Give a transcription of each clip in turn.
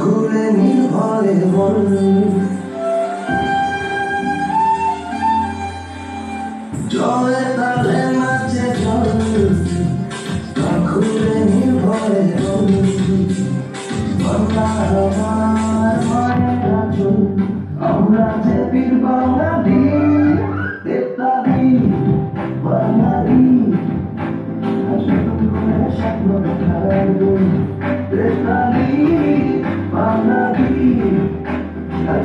খুলে নির্ভরে বলবি জলে তালে নাচে বলবি বাংলার আমার যে বীর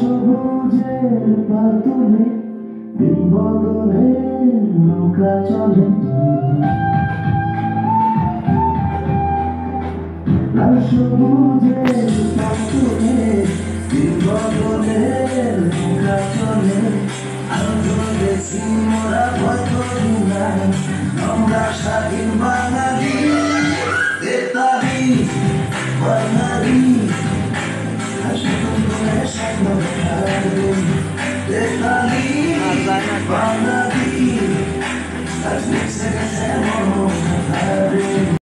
সবুজের পাতুলে বদলে নৌকা চলে। লাল সবুজের পাতুলে বদলে নৌকা চলে। আলো দেখি মোরা ভয় করি না। আমরা স্বাধীন বাঙালি দেতালি বাঙালি। Detalhe,